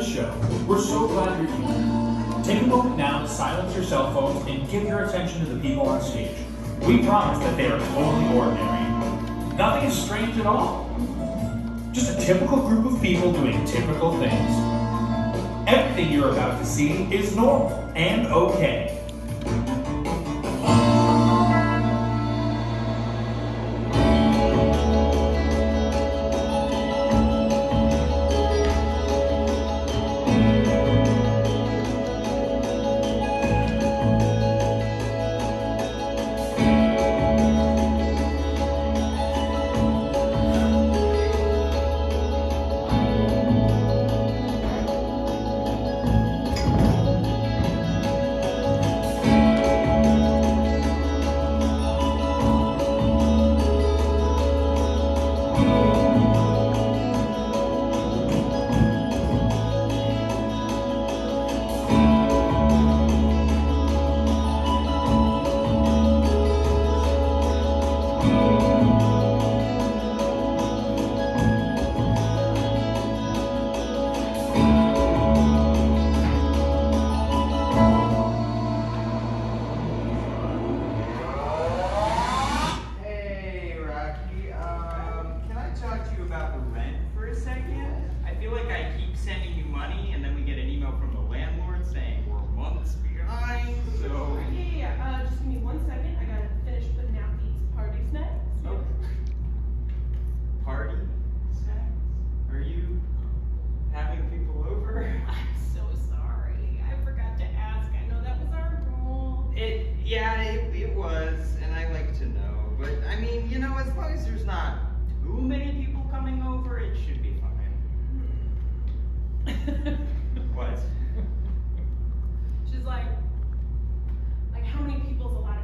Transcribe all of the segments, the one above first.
the show, we're so glad you're here. Take a moment now to silence your cell phones and give your attention to the people on stage. We promise that they are totally ordinary. Nothing is strange at all. Just a typical group of people doing typical things. Everything you're about to see is normal and okay. Yeah, it, it was, and I like to know. But I mean, you know, as long as there's not too many people coming over, it should be fine. what? She's like, like how many people's allowed?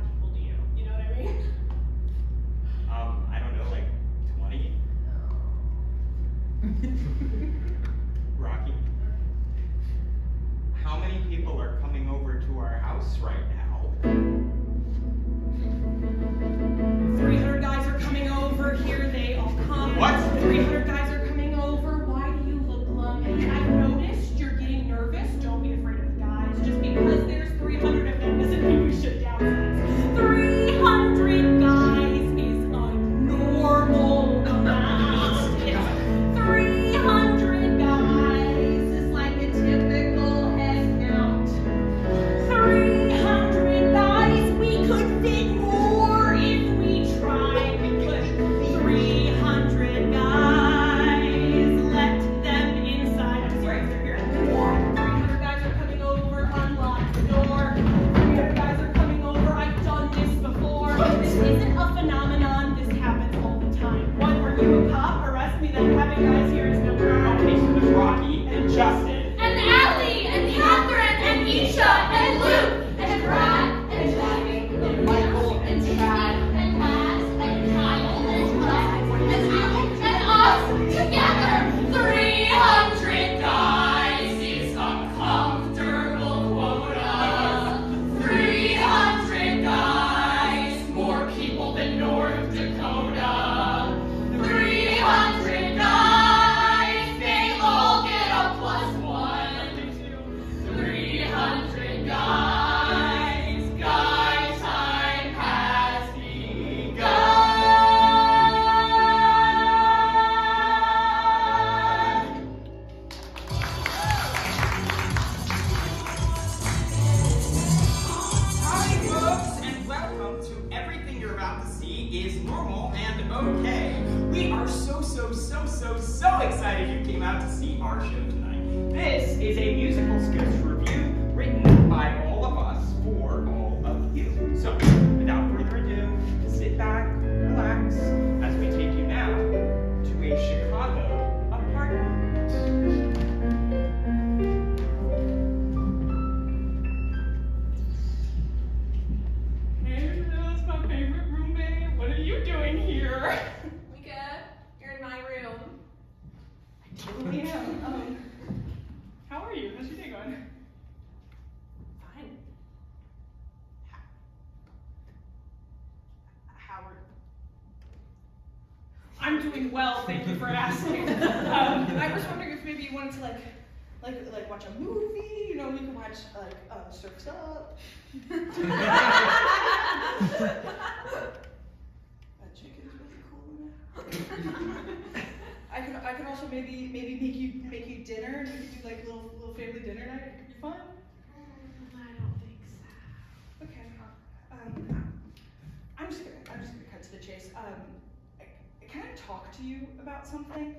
You about something?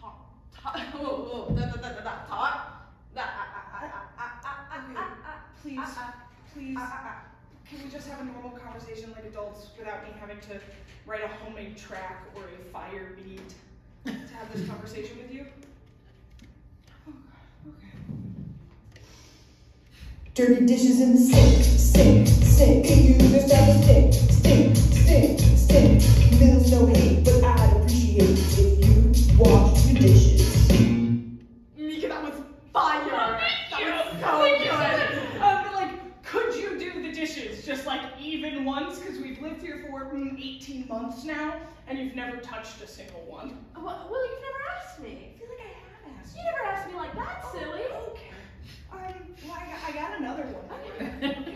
Talk. Talk. Whoa, whoa. Da, da, da, da, da. Talk. Da, ah, ah, ah, ah, ah, ah, Okay. ah, ah. Please, Ah, ah. please. Ah, ah, Can we just have a normal conversation like adults without me having to write a homemade track or a fire beat to have this conversation with you? Oh, okay. Dirty dishes in the sink, sink, sink. You just have to stink, stink, stink, stink. Meals no hate, never touched a single one. Well, well, you've never asked me. I feel like I have asked You never asked me like that, silly. Okay. Um, well, I got, I got another one. for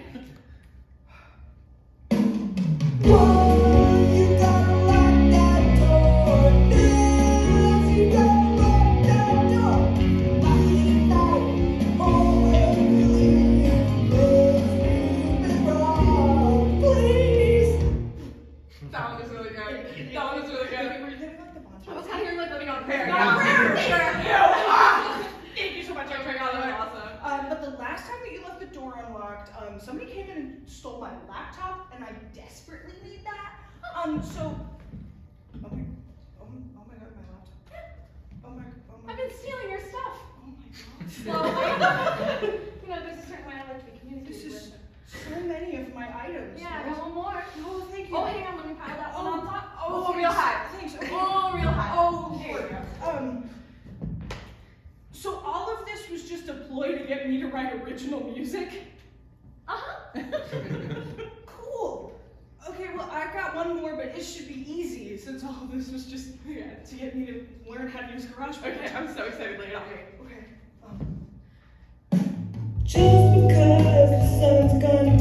to be communicated This is so many of my items. Yeah, I got one more. Oh, thank you. Oh, hang on, let me pile that one on top. Oh, Oh, real high. Thanks. Okay. Oh, real high. Oh, There Lord. Um. So all of this was just a ploy to get me to write original music. Uh-huh. Cool. Okay, well I've got one more, but it should be easy since all of this was just yeah, to get me to learn how to use GarageBand. Okay, I'm so excited. Lay it on me. Okay. Um, Just because the sun's gone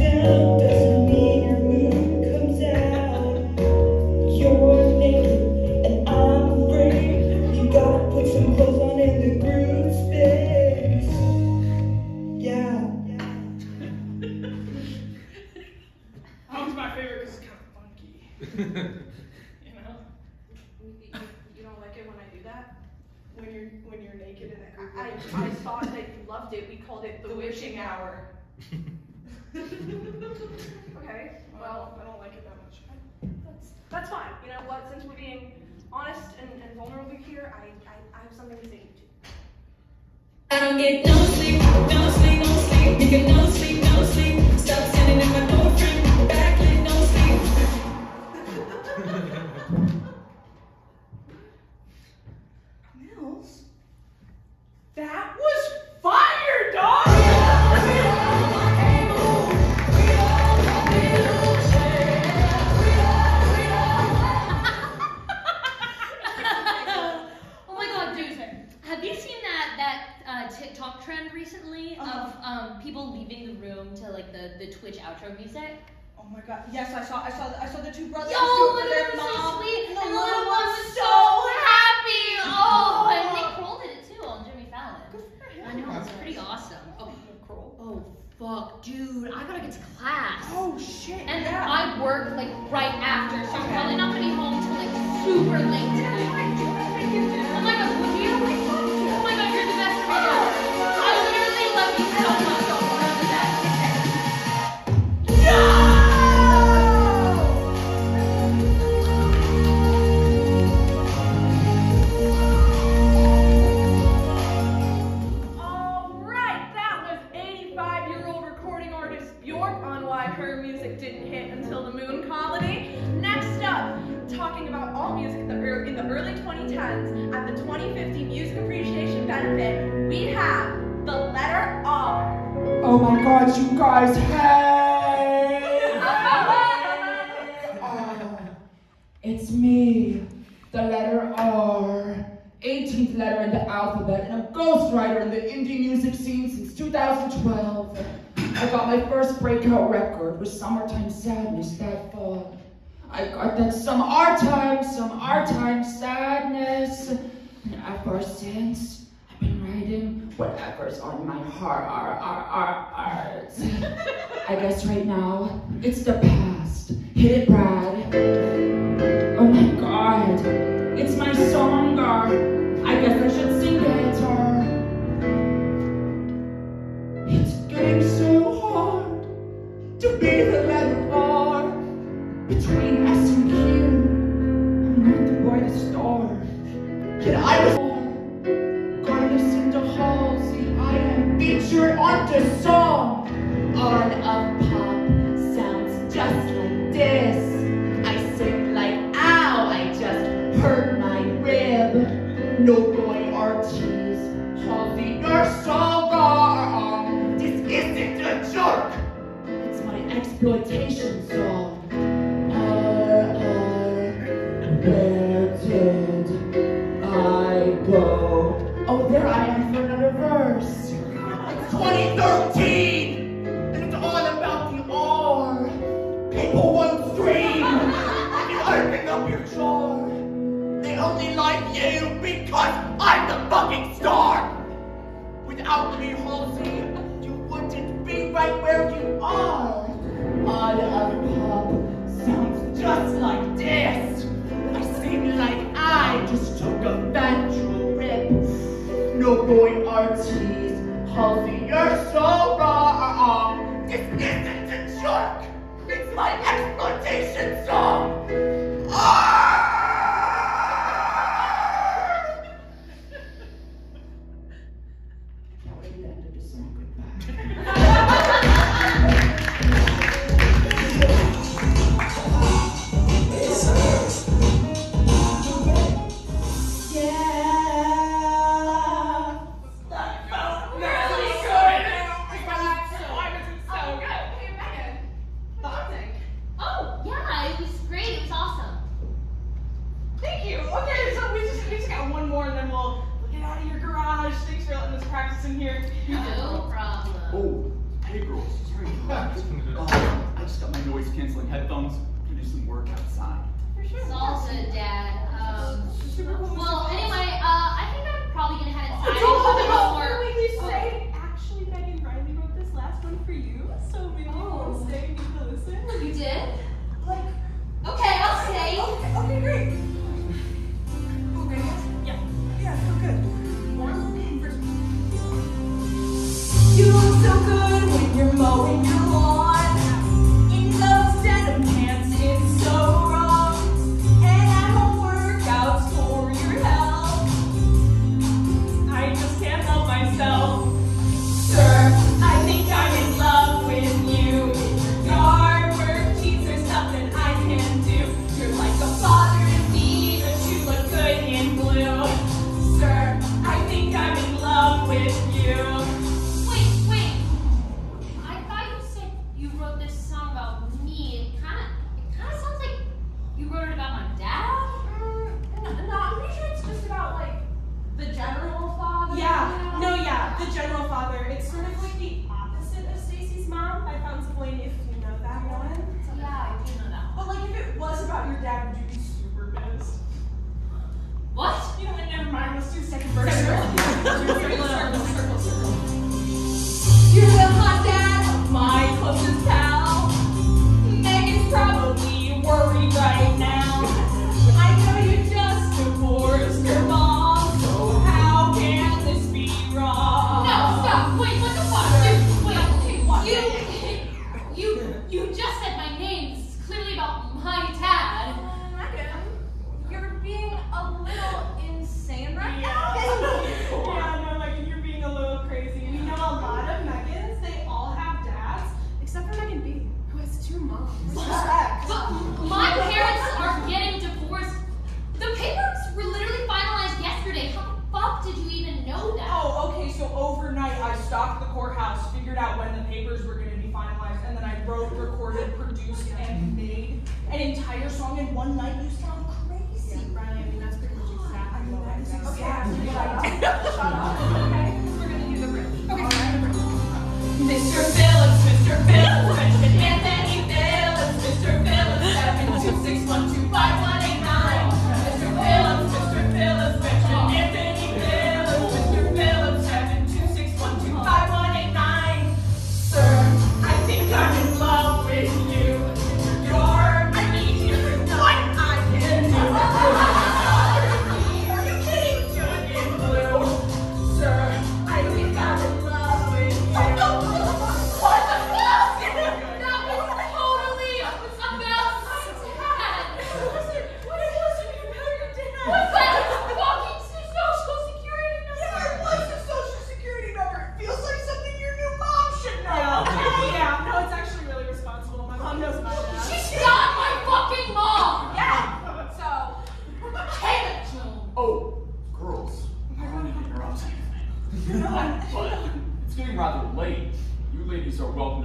Okay, Well, I don't like it that much. that's, that's fine. You know what? Since we're being honest and, and vulnerable here, I, I, I have something to say to you. I don't get no sleep, no sleep, no sleep. You get no sleep, no sleep. Stop standing in my boyfriend. Backlit, no sleep. Mills, that was fire, um, people leaving the room to like the, the Twitch outro music? Oh my god! Yes, I saw. I saw. I saw the two brothers. Yo, do it for and their it was so sweet, and the and the little little one was so happy. Oh, and Oh. Nick Kroll did it too on Jimmy Fallon. Good for him. I know, it's pretty awesome. Oh, Kroll. oh, fuck, dude, I gotta get to class. Oh shit! And yeah. I work like right after, so I'm probably not gonna be home till like super late tonight. Hey! uh, it's me, the letter R. 18th letter in the alphabet and a ghostwriter in the indie music scene since 2012. I got my first breakout record with Summertime Sadness that fall. I got that some R time, some R time sadness, and ever since, writing whatever's on my heart, ar, ar, ar, art. I guess right now, it's the past. Hit it, Brad. Oh my god, it's my song. I guess I should sing it. It's getting so hard to be the letter it was great. It was awesome. Thank you. Okay, so we just we just got one more, and then we'll get out of your garage. Thanks for letting us practice in here. No problem. Oh, hey girls, sorry oh, I just got my noise canceling headphones. I'm do some work outside. For sure. It's Dad. Um, well, anyway, uh, I think I'm probably gonna head inside. Oh, don't hold it up. Wait, you oh. say? Actually, Maggie Riley wrote this last one for you, so maybe oh. you want to stay and listen. You did? Like. Okay, I'll stay. Okay, okay great. Okay, yeah. Yeah, feel good.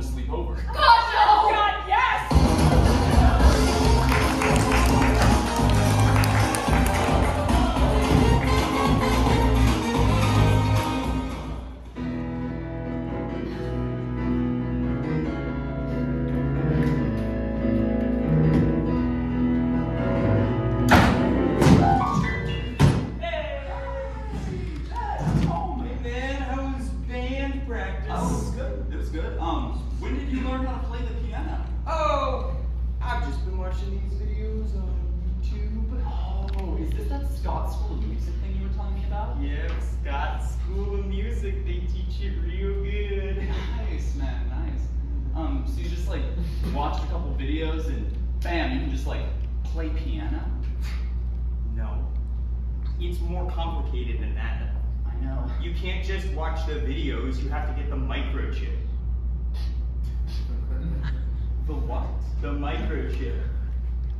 To sleep over. God, microchip.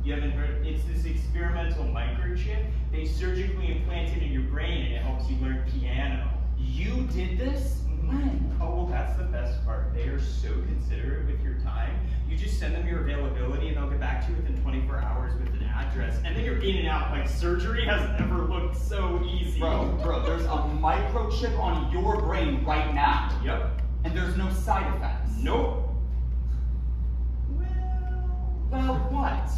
You haven't heard? It's this experimental microchip. They surgically implant it in your brain and it helps you learn piano. You did this? When? Oh, well, that's the best part. They are so considerate with your time. You just send them your availability and they'll get back to you within 24 hours with an address. And then you're in and out. Like, surgery has never looked so easy. Bro, bro, there's a microchip on your brain right now. Yep. And there's no side effects. Nope. Well, what?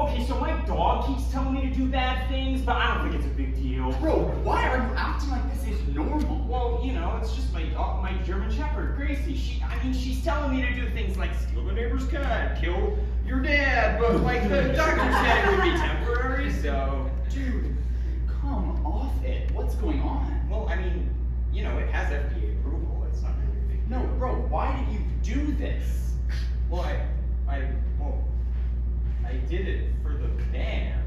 Okay, so my dog keeps telling me to do bad things, but I don't think it's a big deal. Bro, why are you acting like this is normal? Well, you know, it's just my dog, my German Shepherd, Gracie. She, I mean, she's telling me to do things like steal the neighbor's cat, kill your dad, but like the doctor said it would be temporary, so. Dude, come off it. What's going on? Well, I mean, you know, it has FDA approval. It's not really a big No, bro, why did you do this? Well, I, I, well, I did it for the band.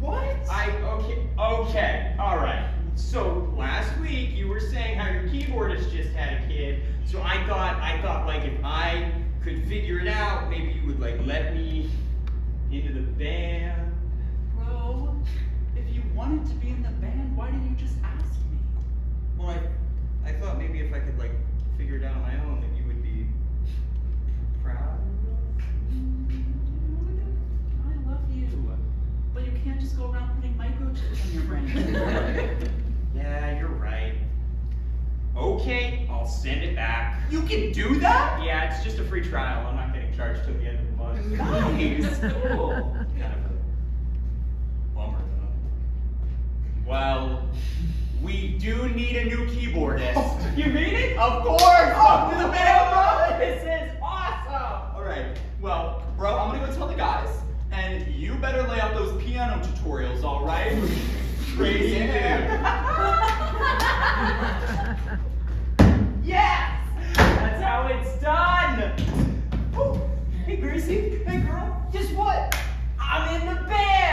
What? I okay okay all right. So last week you were saying how your keyboardist just had a kid. So I thought I thought like if I could figure it out, maybe you would like let me into the band. Bro, if you wanted to be in the band, why didn't you just ask me? Well, I I thought maybe if I could like figure it out on my own, that you would be proud. I love you. But you can't just go around putting microchips on your brain. Yeah, you're right. Okay, I'll send it back. you can do that? Yeah, it's just a free trial. I'm not getting charged till the end of the month. Nice. Cool. kind of a bummer though. Well, we do need a new keyboardist. You mean it? Of course! Oh, Up to the band, bro! This is awesome! Alright, well, bro, I'm gonna go tell the guys, and you better lay out those piano tutorials, alright? Crazy dude. Yes! That's how it's done! Woo. Hey Gracie, hey girl, guess what? I'm in the band!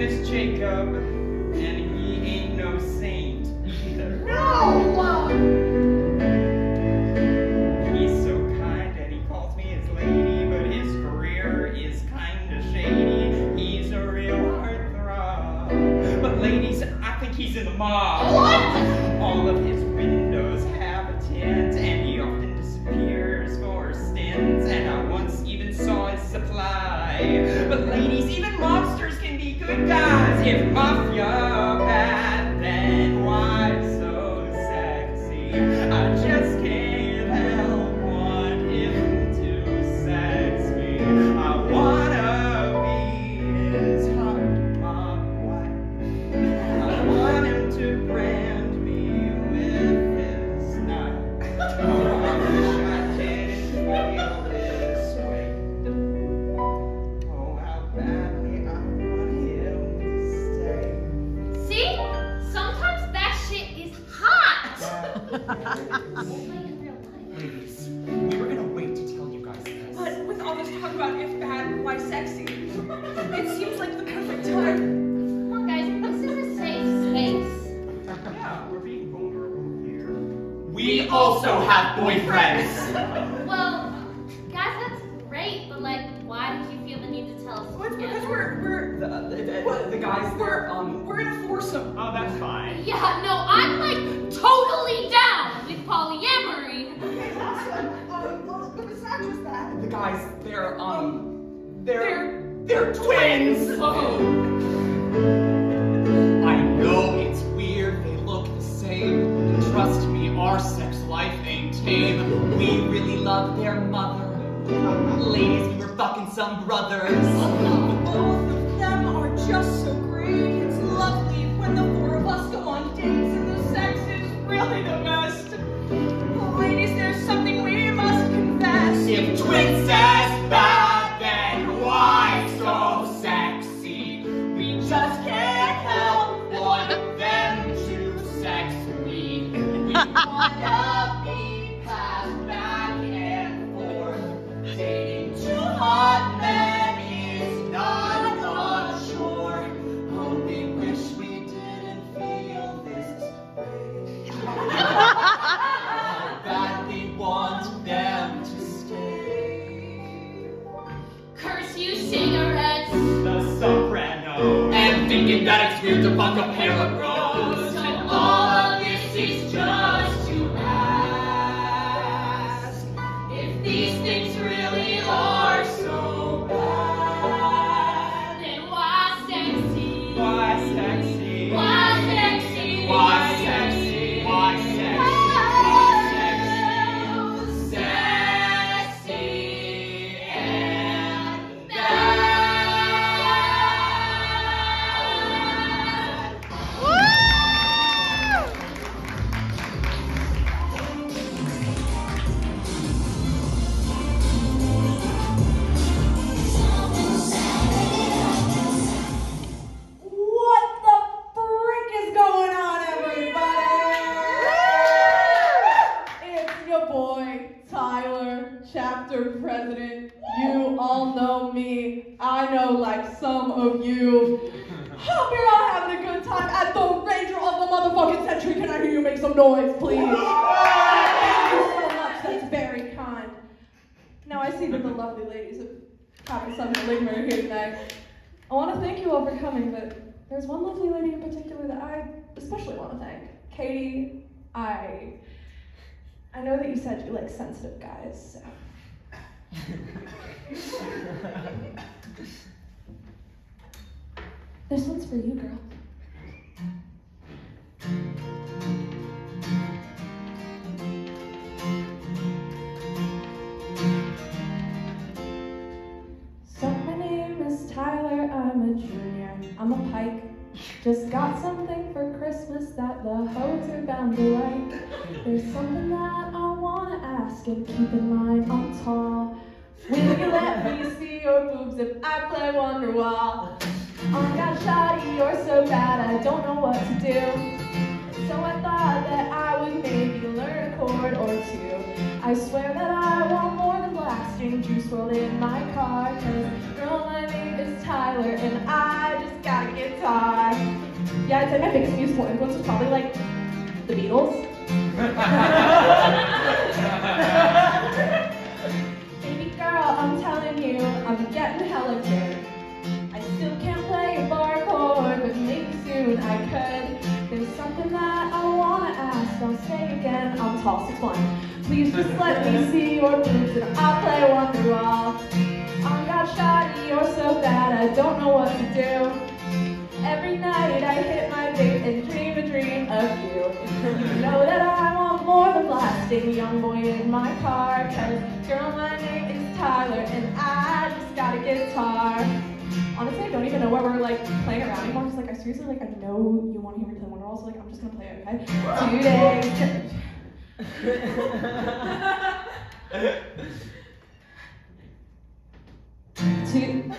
name is Jacob. their mother. Ladies, we were fucking some brothers. Both of them are just so some of you. Hope you're all having a good time at the Ranger of the motherfucking century. Can I hear you make some noise, please? Thank you so much. That's very kind. Now I see that the lovely ladies have having some enigma here tonight. I want to thank you all for coming, but there's one lovely lady in particular that I especially want to thank. Katie, I I know that you said you like sensitive guys, so. This one's for you, girl. So my name is Tyler, I'm a junior, I'm a pike. Just got something for Christmas that the hoes are bound to like. There's something that I wanna ask and keep in mind I'm tall. Will you let me see your boobs if I play Wonderwall? Oh God, shoddy, you're so bad, I don't know what to do. So I thought that I would maybe learn a chord or two. I swear that I want more than blasting Juice WRLD in my car. Cause girl, my name is Tyler and I just got a guitar. Yeah, I'd say my biggest musical influence was probably like the Beatles. Baby girl, I'm telling you, I'm getting hella good. I still can't play a bar chord, but maybe soon I could. There's something that I wanna ask, I'll say again, I'm tall, 6'1". Please just let me see your boobs and I'll play Wonderwall. Oh God, shoddy, you're so bad, I don't know what to do. Every night I hit my vape and dream a dream of you. You know that I want more than blasting young boy in my car. Cause girl, my name is Tyler and I just got a guitar. Honestly, I don't even know why we're like playing around anymore. Just like I seriously like I know you want to hear me play Wonderwall, so like I'm just gonna play it, okay? Two days. Two.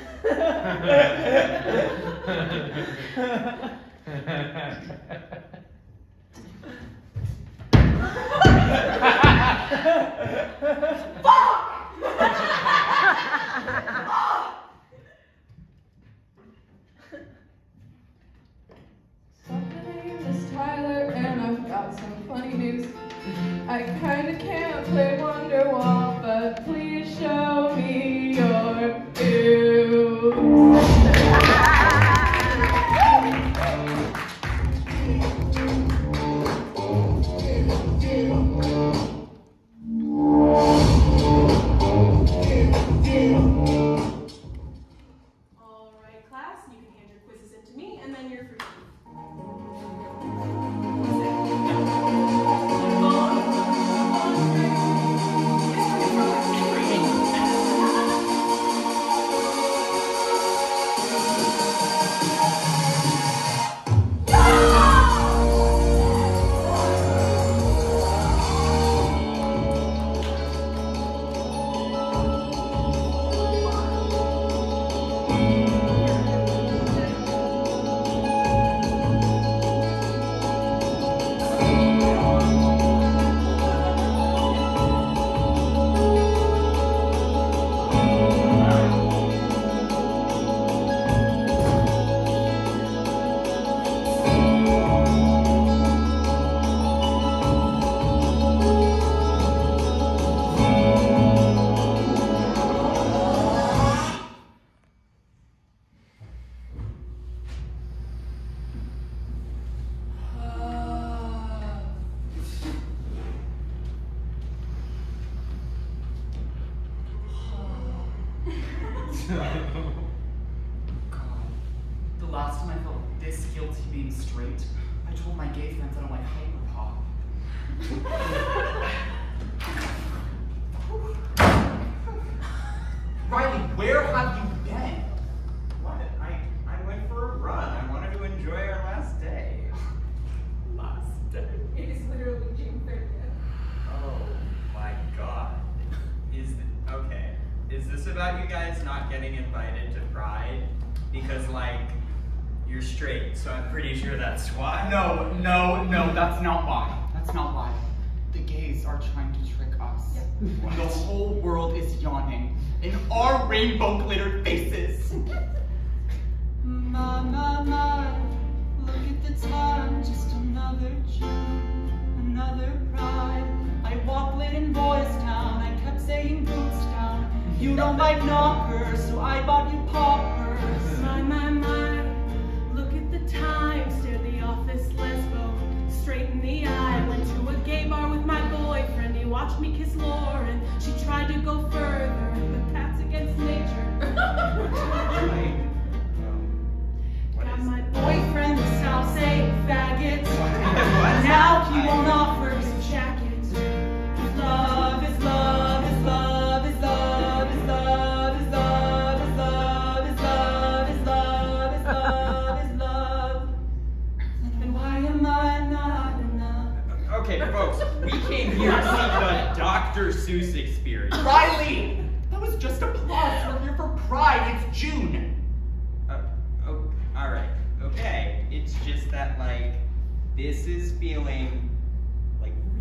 So Tyler, and I've got some funny news. Mm-hmm. I kinda can't play Wonderwall, but please show me your boobs. in Boys Town. I kept saying Boots Town. You don't buy knockers, so I bought you poppers. My, my, my, look at the time. Stared the office lesbo straight in the eye. Went to a gay bar with my boyfriend. He watched me kiss Lauren. She tried to go further, but that's against nature. Got my boyfriend the South Say faggots. Now he won't offer his jacket. Okay, folks, we came here to see the Dr. Seuss experience. Riley! That was just applause. We're here for Pride. It's June. All right. Okay. It's just that, like, this is feeling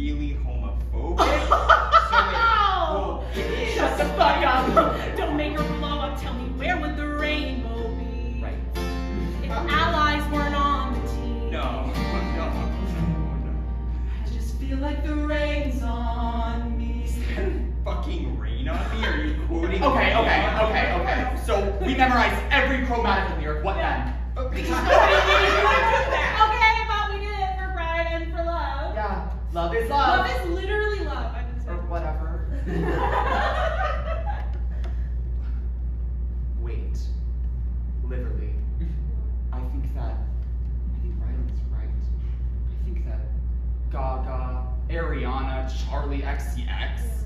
really homophobic. so well, Shut the fuck up. Don't make her blow up. Tell me where would the rainbow be? Right. If allies weren't on the team. No. no. No. No. I just feel like the rain's on me. Is there fucking rain on me? Are you quoting Okay, okay, okay, okay. So we memorize every chromatic lyric. What then? Because nobody did that. Okay, Love is love. Love is literally love. I. Or whatever. Wait. Literally. I think that I think Ryan's right. I think that Gaga, Ariana, Charli XCX. Yeah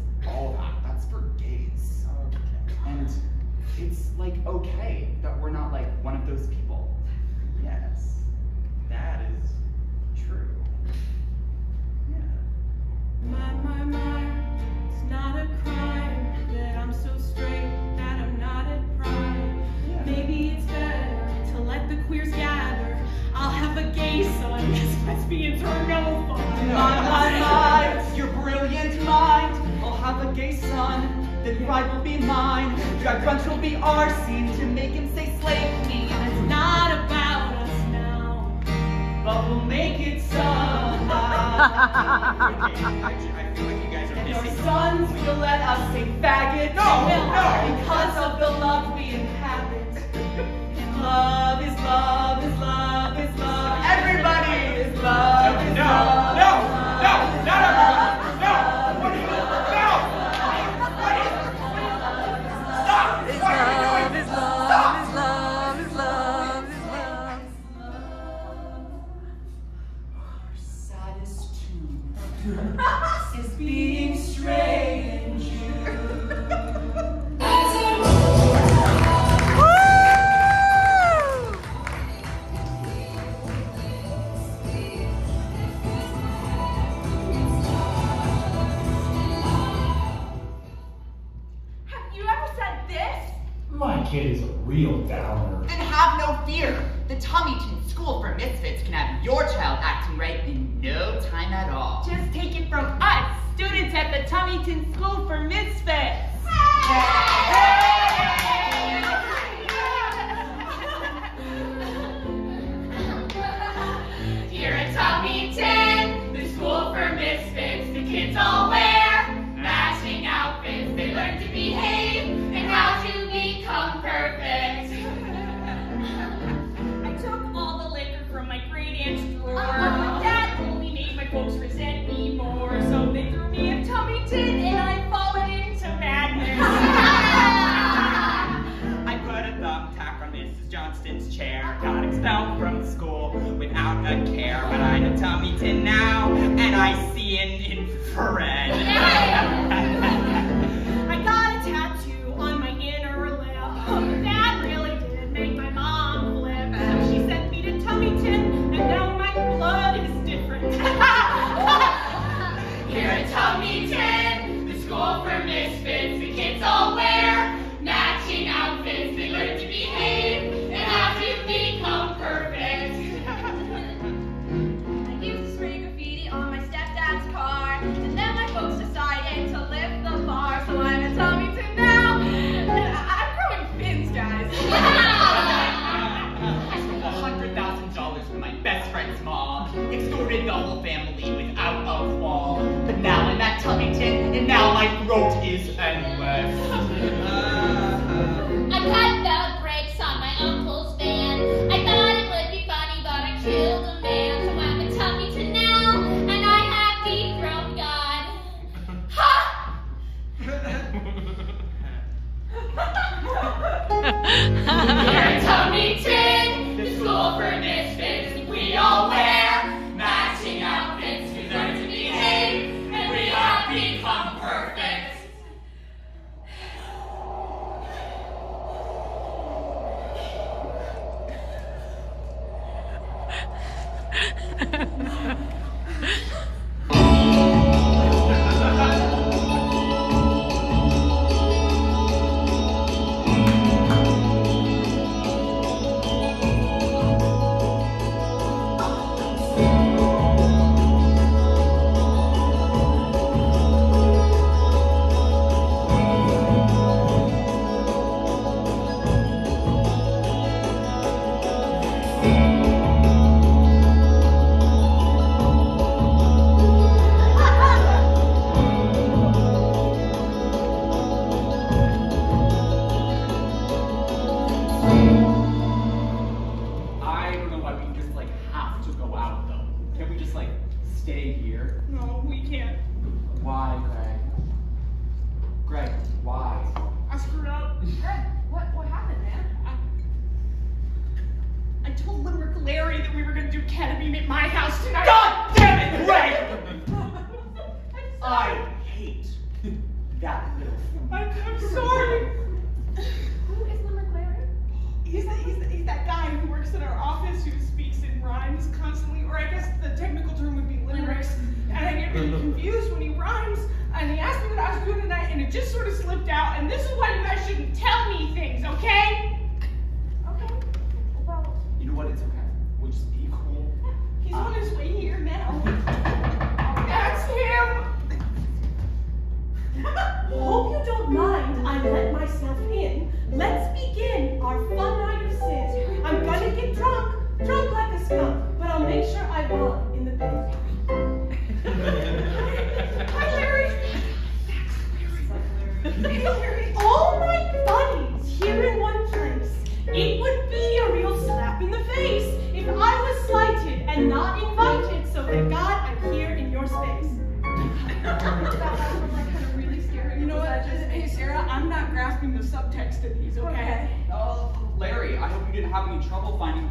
Your tummy too.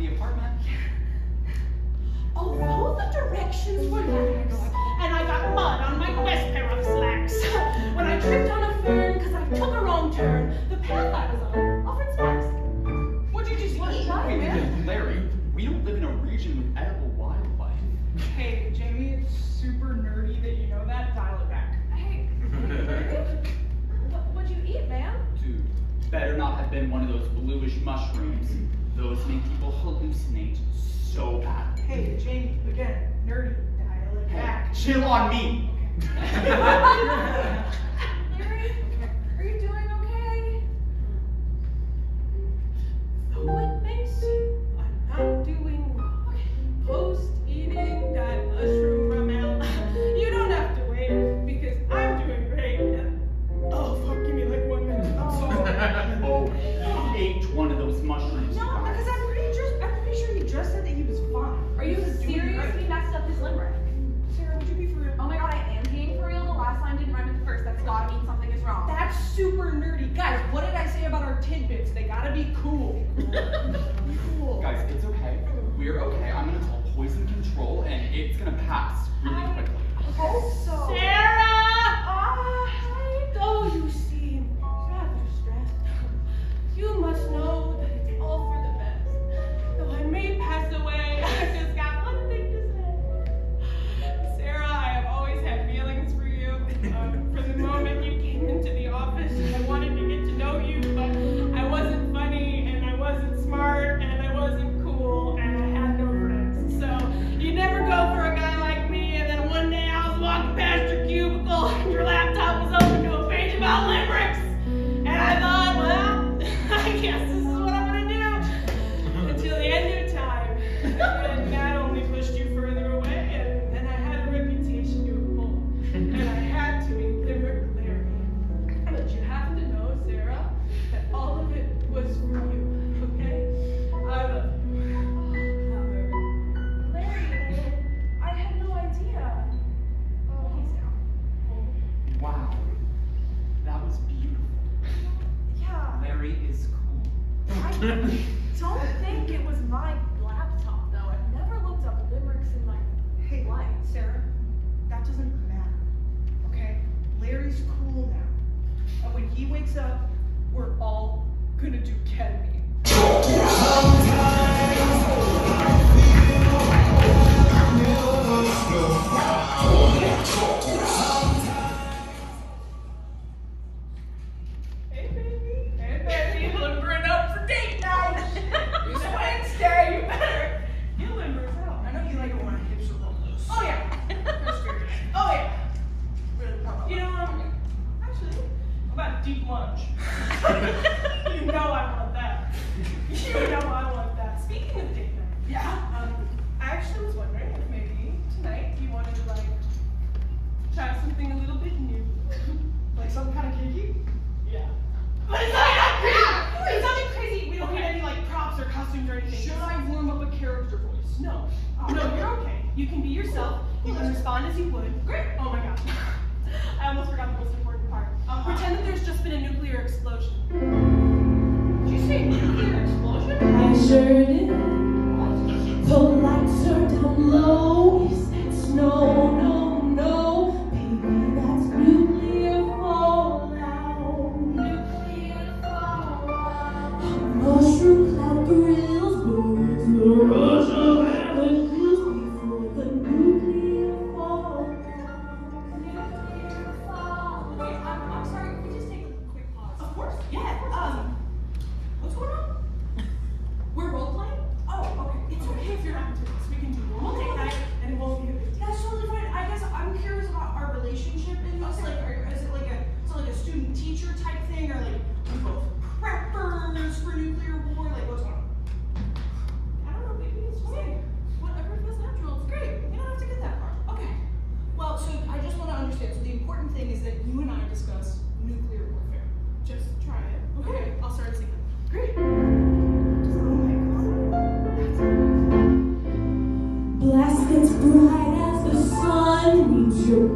the apartment. Oh, follow the directions were laps. And I got mud on my best pair of slacks. when I tripped on a fern, cause I took a wrong turn, the path I was on offered snacks. What'd you just eat, Wait, wait, Larry, we don't live in a region with edible wildlife. Hey, Jamie, it's super nerdy that you know that. Dial it back. Hey, what, what'd you eat, man? Dude, better not have been one of those bluish mushrooms those make people hallucinate so bad. Hey, Jamie, again, nerdy, dial it hey, back. Chill on me. Okay. you seriously messed up his limerick. Sarah, would you be for real? Oh my god, I am being for real. The last line didn't rhyme with the first. That's gotta mean something is wrong. That's super nerdy. Guys, what did I say about our tidbits? They gotta be cool. cool. Guys, it's okay. We're okay. I'm gonna call poison control and it's gonna pass really quickly. Also, Sarah!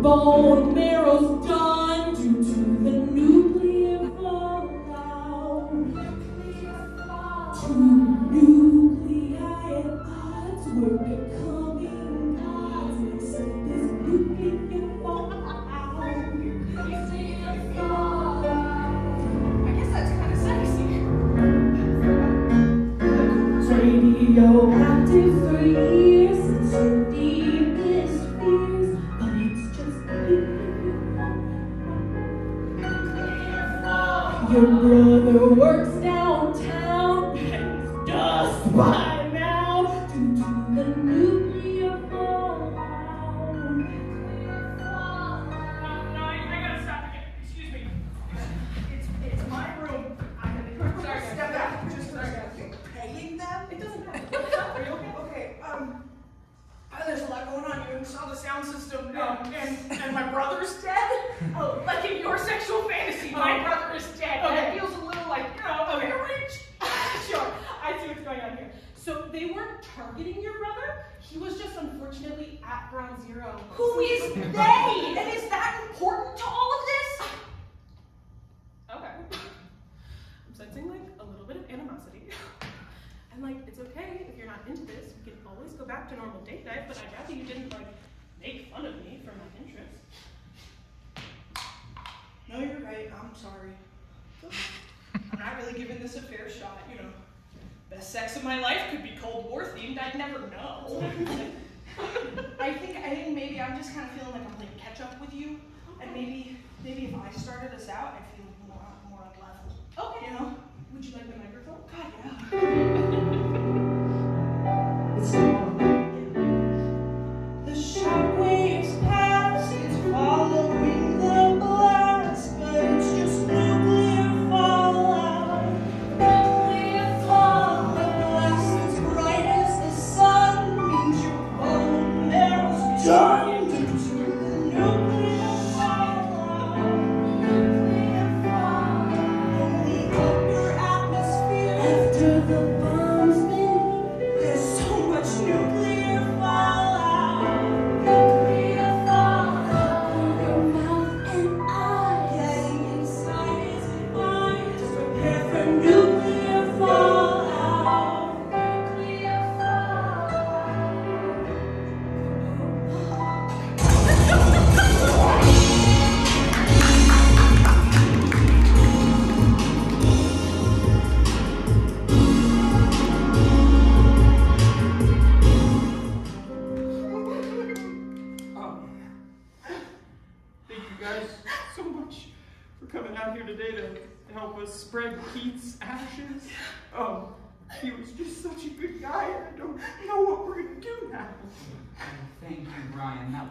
bone marrow's done. sex of my life could be Cold War themed. I'd never know. I think I think maybe I'm just kind of feeling like I'm playing catch up with you, and maybe maybe if I started us out, I'd feel more more on level. Okay. You know? Would you like the microphone? God, yeah.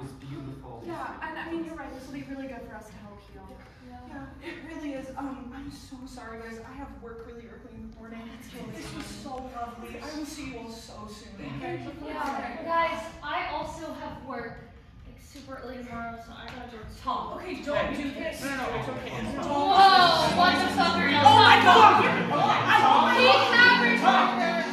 was beautiful. Yeah, and I mean, you're right. This will be really good for us to help heal. Yeah, yeah. it really is. Um, I'm so sorry, guys. I have work really early in the morning. This was so lovely. I will see you all so soon. Okay? Yeah, guys, I also have work super early tomorrow, so I gotta talk. Okay, don't do this. No, no, no, it's okay. It's Whoa, what the fuck are you Oh my god! Oh, he covered